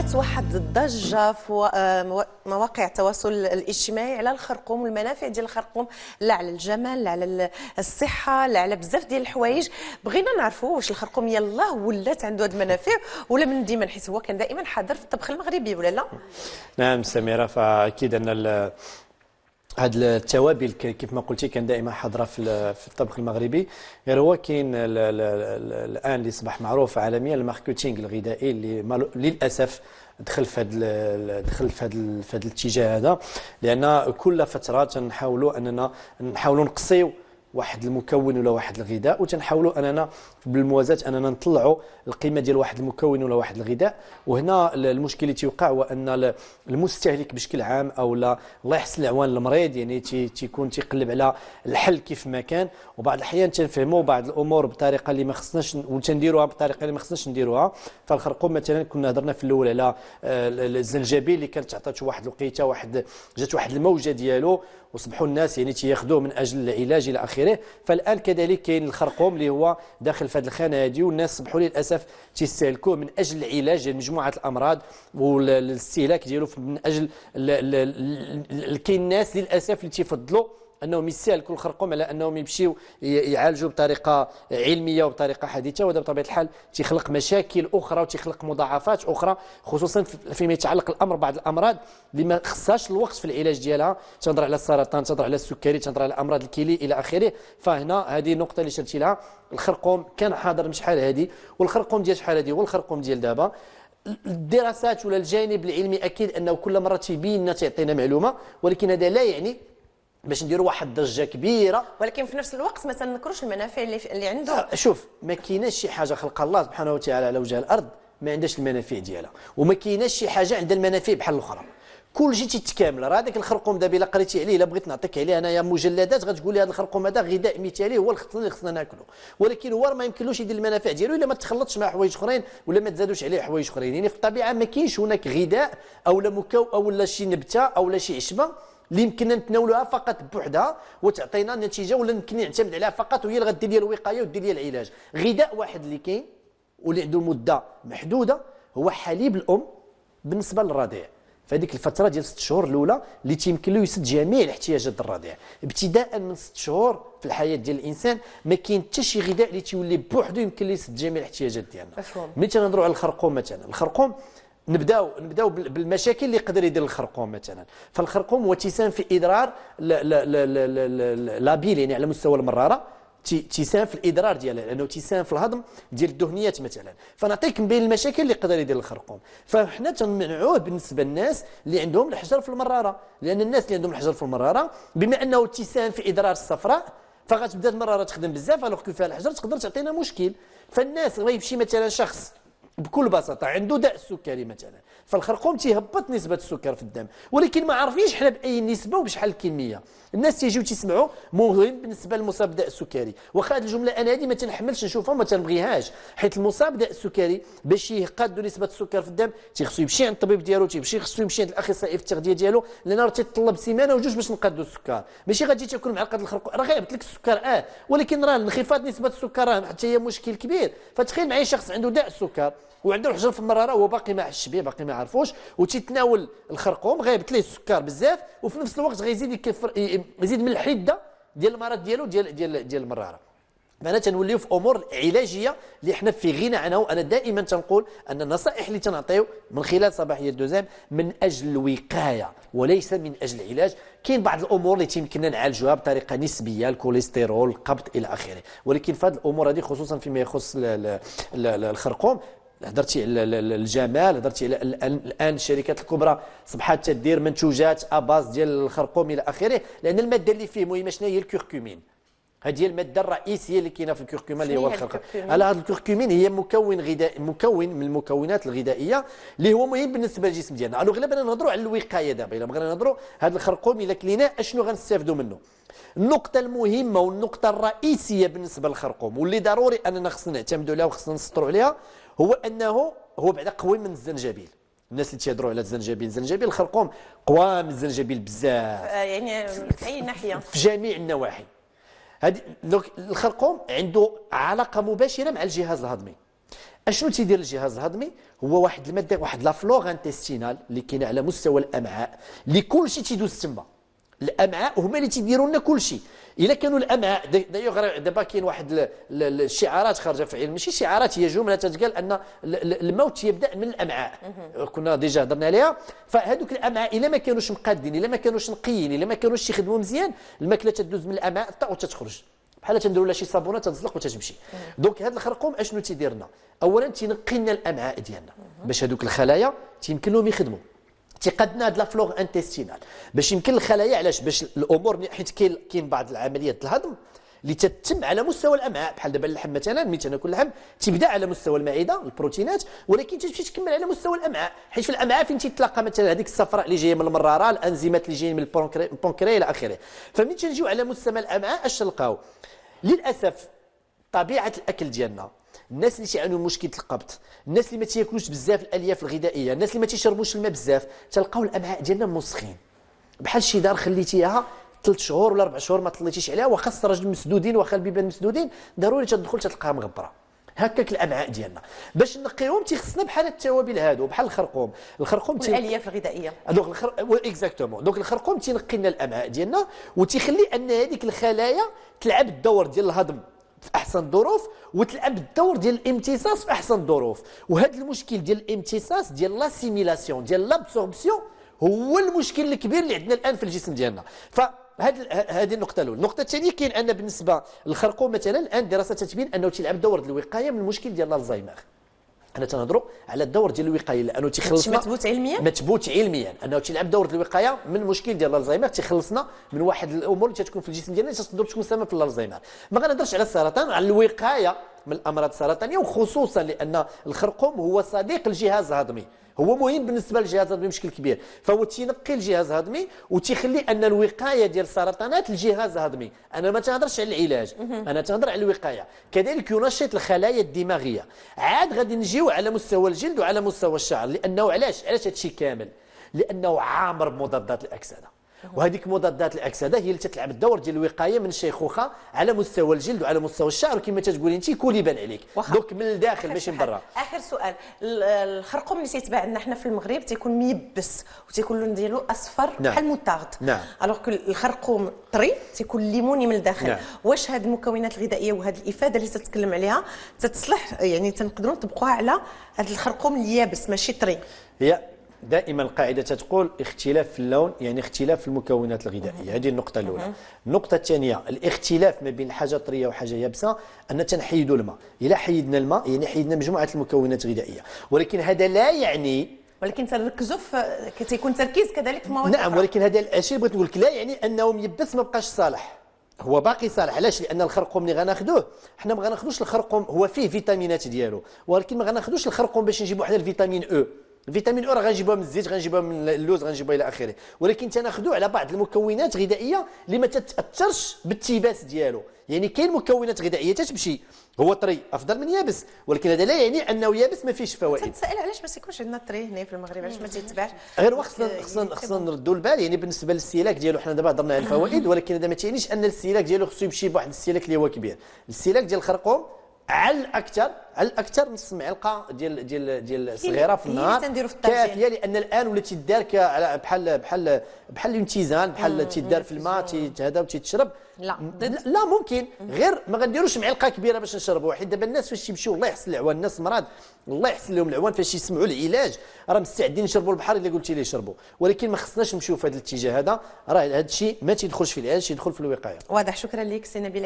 طرات واحد الضجة في آه، مواقع التواصل الاجتماعي على الخرقوم والمنافع ديال الخرقوم لا على الجمال لا على الصحة لا على بزاف ديال الحوايج. بغينا نعرفوا واش الخرقوم يلاه ولات عنده هذه المنافع ولا من ديما حيت هو كان دائما حاضر في الطبخ المغربي ولا لا؟ نعم سميرة فأكيد أن هاد التوابل كيف ما قلتي كان دائما حاضرة في في الطبخ المغربي. غير هو كاين الآن اللي اصبح معروف عالميا الماركتينغ الغذائي اللي للأسف دخل في هذا دخل في هذا في هذا الاتجاه هذا. لأن كل فترة تنحاولوا اننا نحاولوا نقصيو واحد المكون ولا واحد الغذاء. وتنحاولوا أننا بالموازاة أننا نطلعوا القيمة ديال واحد المكون ولا واحد الغذاء. وهنا المشكل اللي تيوقع هو أن المستهلك بشكل عام أو لا الله يحسن العوان المريض يعني تيكون تيقلب على الحل كيف ما كان. وبعض الأحيان تنفهموا بعض الأمور بطريقة اللي ما خصناش وتنديروها بطريقة اللي ما خصناش نديروها. فالخرقوم مثلا كنا هضرنا في الأول على آه، الزنجبيل اللي كانت تعطات واحد الوقيتة واحد جات واحد الموجة ديالو. وصبحوا الناس يعني تياخذوه من أجل العلاج إلى آخره. فالآن كذلك كاين الخرقوم اللي هو داخل في هذه الخانة هذه والناس صبحوا للأسف تيستهلكوه من أجل العلاج ديال مجموعه الأمراض والإستهلاك ديالو من أجل كاين الناس للأسف اللي تيفضلوا أنهم يستهلكوا الخرقوم على أنهم يمشيوا يعالجوا بطريقة علمية وبطريقة حديثة وهذا بطبيعة الحال تيخلق مشاكل أخرى وتيخلق مضاعفات أخرى خصوصا فيما يتعلق الأمر بعض الأمراض اللي ما خصهاش الوقت في العلاج ديالها. تنهضر على السرطان تنهضر على السكري تنهضر على امراض الكلي إلى آخره. فهنا هذه النقطة اللي شرتي لها الخرقوم كان حاضر من شحال هذه والخرقوم ديال شحال هذه والخرقوم ديال دابا. الدراسات ولا الجانب العلمي أكيد أنه كل مرة تيبين لنا تعطينا معلومة ولكن هذا لا يعني باش نديروا واحد الضجه كبيرة. ولكن في نفس الوقت ما تنكروش المنافع اللي اللي عنده. شوف ما كايناش شي حاجة خلق الله سبحانه وتعالى على وجه الأرض ما عندهاش المنافع ديالها. وما كايناش شي حاجة عندها المنافع بحال الأخرى. كل شيء تتكامل راه هذاك الخرقوم دابا الا قريتي عليه الا بغيت نعطيك عليه. انايا مجلدات غتقول لي هذا الخرقوم هذا غذاء مثالي هو اللي خصنا ناكلو. ولكن هو ما يمكنلوش يدير المنافع ديالو إلا ما تخلطش مع حوايج أخرين ولا ما تزادوش عليه حوايج أخرين. يعني في الطبيعة ما كاينش هناك غذاء أو لا مكو أو لا شي نبتة أو لا شي عشبه اللي يمكننا نتناولوها فقط بوحدها وتعطينا نتيجة ولا يمكن نعتمد عليها فقط وهي اللي غدير لي الوقاية ودير لي العلاج. غذاء واحد اللي كاين واللي عنده مدة محدودة هو حليب الأم بالنسبة للرضيع. فهذيك الفترة ديال ست شهور الأولى اللي تيمكن له يسد جميع الاحتياجات الرضيع. ابتداء من ست شهور في الحياة ديال الإنسان ما كاين حتى شي غذاء اللي تيولي بوحدو يمكن له يسد جميع الاحتياجات ديالنا. مثلا نهضروا على الخرقوم مثلا. الخرقوم نبداو نبداو بالمشاكل اللي يقدر يدير الخرقوم مثلا. فالخرقوم هو تيساهم في اضرار لابيل يعني على مستوى المرارة. تيساهم في الادرار ديالها لأنه تيساهم في الهضم ديال الدهنيات مثلا. فنعطيك من بين المشاكل اللي يقدر يدير الخرقوم. فحنا تنمنعوه بالنسبة للناس اللي عندهم الحجر في المرارة. لأن الناس اللي عندهم الحجر في المرارة بما أنه تيساهم في ادرار الصفراء فغتبدأ المرارة تخدم بزاف alors فيها الحجر تقدر تعطينا مشكل. فالناس غيمشي مثلا شخص بكل بساطة عنده داء السكري مثلا. فالخرقوم تيهبط نسبة السكر في الدم ولكن ما عارفينش حنا بأي نسبة وبشحال الكمية. الناس تيجيو تيسمعوا مهم بالنسبة للمصاب بداء السكري. واخا هذه الجملة أنا هذه ما تنحملش نشوفها وما تنبغيهاش حيت المصاب بداء السكري باش يقاد نسبة السكر في الدم تيخصو يمشي عند الطبيب ديالو تيمشي خصو يمشي عند الأخصائي في التغذية ديالو لأن راه تيطلب سيمانة وجوج باش نقادوا السكر. ماشي غادي تاكل معلقة الخرقوم راه غيهبط لك السكر آه. ولكن راه انخفاض نسبة السكر حتى هي مشكل كبير. فتخيل معايا شخص عنده داء السكر وعنده الحجر في المراره وهو باقي ما حس به باقي ما عرفوش وتيتناول الخرقوم غيبت ليه السكر بزاف وفي نفس الوقت غيزيد يكفر يزيد من الحدة ديال المرض ديالو ديال ديال ديال المرارة. معنا تنوليو في أمور علاجية اللي حنا في غنى عنها وأنا دائما تنقول أن النصائح اللي تنعطيو من خلال صباحية الدوزام من أجل الوقاية وليس من أجل العلاج. كاين بعض الأمور اللي تيمكننا نعالجوها بطريقة نسبية الكوليسترول القبض إلى آخره. ولكن في هذه الأمور هذه خصوصا فيما يخص الخرقوم هضرتي على الجمال هضرتي على الآن الشركات الكبرى صبحات تدير منتوجات أباز ديال الخرقوم إلى آخره لأن المادة اللي فيه مهمة شنو هي؟ الكركمين هذه هي المادة الرئيسية اللي كاينة في الكركمان اللي هو الخرقوم. على هذا الكركمين هي مكون غذائي مكون من المكونات الغذائية اللي هو مهم بالنسبة للجسم ديالنا. ألو غالبا نهضروا على الوقاية دابا الا بغينا نهضروا هذا الخرقوم الا كليناه أشنو غنستافدوا منه؟ النقطة المهمة والنقطة الرئيسية بالنسبة للخرقوم واللي ضروري أننا خصنا نعتمدوا عليها وخصنا نسطروا عليها هو انه هو بعدا قوي من الزنجبيل. الناس اللي تيهضروا على الزنجبيل الزنجبيل الخرقوم قوى من الزنجبيل بزاف. آه، يعني في أي ناحية. في جميع النواحي. هذه الخرقوم عنده علاقة مباشرة مع الجهاز الهضمي. أشنو تيدير الجهاز الهضمي؟ هو واحد المادة واحد la flore intestinale اللي كاينة على مستوى الأمعاء اللي كلشي تيدوز تما. الأمعاء هما اللي تيديروا لنا كل شيء إلا كانوا الامعاء دايوغ دابا كاين واحد الشعارات خارجة في علم ماشي شعارات هي جملة تتقال أن الموت يبدأ من الامعاء كنا déjà هضرنا عليها. فهذوك الامعاء إلا ما كانوش مقادين إلا ما كانوش نقيين إلا ما كانوش يخدموا مزيان الماكلة تدوز من الامعاء وتتخرج. بحال تنديروا لها شي صابونة تنزلق وتتمشي. donc هذا الخرقوم أشنو تيدير لنا اولا تينقي لنا الامعاء ديالنا. باش هذوك الخلايا تيمكن لهم يخدموا. تيقدنا هاد la flore intestinale باش يمكن الخلايا علاش؟ باش الأمور حيت كاين كاين بعض العمليات الهضم اللي تتم على مستوى الأمعاء. بحال دابا اللحم مثلا ملي تناكل اللحم تبدأ على مستوى المعدة البروتينات ولكن تمشي تكمل على مستوى الأمعاء. حيت في الأمعاء فين تتلاقى مثلا هذيك الصفراء اللي جاية من المرارة الأنزيمات اللي جايين من ال pancréas إلى آخره. فملي تنجيو على مستوى الأمعاء أش تلقاو للأسف طبيعة الأكل ديالنا الناس اللي تيعانوا من مشكلة القبض الناس اللي ما تياكلوش بزاف الألياف الغذائية الناس اللي ما تيشربوش الماء بزاف تلقاو الأمعاء ديالنا مسخين بحال شي دار خليتيها ثلاث شهور ولا أربع شهور ما طليتيش عليها واخا السراجم مسدودين واخا البيبان مسدودين ضروري تدخل تلقاها مغبرة. هكاك الأمعاء ديالنا. باش نقيهم تيخصنا بحال التوابل هادو بحال الخرقوم. الخرقوم تي... الالياف الغذائية. donc الخر... exactement donc الخرقوم تينقي لنا الأمعاء ديالنا وتيخلي أن هذيك الخلايا تلعب الدور ديال الهضم. في أحسن الظروف وتلعب الدور ديال الامتصاص في أحسن الظروف وهذا المشكل ديال الامتصاص ديال l'assimilation ديال l'absorption هو المشكل الكبير اللي عندنا الآن في الجسم ديالنا. فهذه هذه النقطة الأولى. النقطة الثانية كاين أن بالنسبة للخرقوم مثلا الآن دراسة تتبين أنه تلعب دور الوقاية من المشكل ديال الزهايمر أنا تنهضروا على الدور ديال الوقاية لأنه تيخلصنا مثبوت علميا؟ مثبوت علميا. أنه تيلعب دور الوقاية من المشكل ديال الزهايمر تيخلصنا من واحد الأمور اللي تتكون في الجسم ديالنا تقدر تكون سبب في الزهايمر ما غنهضرش على السرطان على الوقاية من الأمراض السرطانية وخصوصا لأن الخرقوم هو صديق الجهاز الهضمي. هو مهم بالنسبة للجهاز الهضمي بشكل كبير. فهو تينقي الجهاز الهضمي وتيخلي أن الوقاية ديال السرطانات الجهاز الهضمي. أنا ما تنهضرش على العلاج أنا تنهضر على الوقاية. كذلك ينشط الخلايا الدماغية. عاد غادي نجيو على مستوى الجلد وعلى مستوى الشعر. لأنه علاش؟ علاش هادشي كامل؟ لأنه عامر بمضادات الأكسدة. وهذيك مضادات الأكسدة هي اللي تتلعب الدور ديال الوقاية من الشيخوخه على مستوى الجلد وعلى مستوى الشعر كما تقولي انت يكون يبان عليك. donc من الداخل ماشي من برا. آخر سؤال. الخرقوم اللي تيتباع عندنا حنا في المغرب تيكون ميبس وتيكون اللون ديالو أصفر نعم. بحال الموتارد نعم. alors الخرقوم طري تيكون ليموني من الداخل. نعم. واش هذه المكونات الغذائية وهذه الإفادة اللي تتكلم عليها تتصلح يعني تنقدروا نطبقوها على هذا الخرقوم اليابس ماشي طري؟ هي دائما القاعدة تقول اختلاف في اللون يعني اختلاف في المكونات الغذائية. هذه النقطة الأولى. النقطة الثانية الاختلاف ما بين حاجة طرية وحاجة يابسة أن تنحيدوا الماء. إلا حيدنا الماء يعني حيدنا مجموعة المكونات الغذائية. ولكن هذا لا يعني ولكن تركزوا في تيكون تركيز كذلك في المواد نعم ولكن هذا الشيء بغيت نقول لك لا يعني أنه ميبس ما بقاش صالح. هو باقي صالح. علاش؟ لأن الخرقوم اللي غناخذوه حنا ما غناخذوش الخرقوم هو فيه فيتامينات ديالو. ولكن ما غناخذوش الخرقوم باش نجيبوا حنا ال vitamine E. vitamine E غنجيبوها من الزيت غنجيبوها من اللوز غنجيبوها إلى آخره. ولكن تناخذوا على بعض المكونات غذائية اللي ما تتأثرش بالتيباس ديالو. يعني كاين مكونات غذائية تتمشي. هو طري أفضل من يابس. ولكن هذا لا يعني أنه يابس ما فيش فوائد. تسأل علاش ما تيكونش عندنا طري هنا في المغرب؟ علاش ما تيتباعش غير وقت خصنا خصنا نردوا البال. يعني بالنسبة للاستهلاك ديالو حنا دابا هضرنا على الفوائد. ولكن هذا ما تعنيش أن الاستهلاك ديالو خصو يمشي بواحد الاستهلاك اللي هو كبير. الاستهلاك ديال الخرقوم على الاكثر على الأكثر نص معلقه ديال ديال ديال صغيره في النهار. كافية لأن الآن ولا تيدار بحال بحال بحال الامتزان بحال تيدار في الماء هذا وتيتشرب لا لا ممكن. غير ما غنديروش معلقه كبيرة باش نشربوا حيت دابا الناس فاش يمشيو الله يحسن العوان. الناس مراد الله يحسن لهم العوان فاش يسمعوا العلاج. راه مستعدين يشربوا البحر إلا قلتي لي يشربوا. ولكن ما خصناش نمشيو في هذا الاتجاه هذا. راه هذا الشيء ما تيدخلش في العلاج يدخل في الوقاية. واضح. شكرا لك سي نبيل